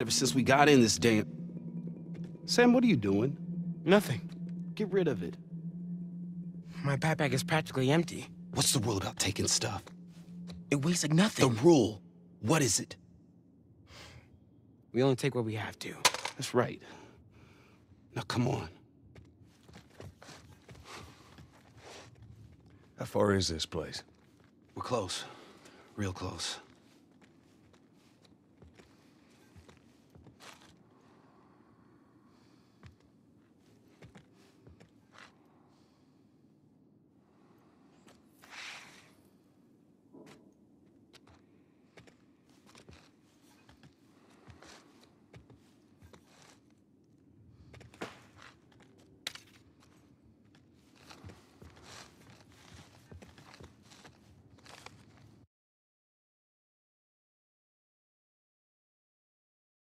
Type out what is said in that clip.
ever since we got in this damn... Sam, what are you doing? Nothing. Get rid of it. My backpack is practically empty. What's the rule about taking stuff? It weighs like nothing. The rule. What is it? We only take what we have to. That's right. Now, come on. How far is this place? We're close. Real close.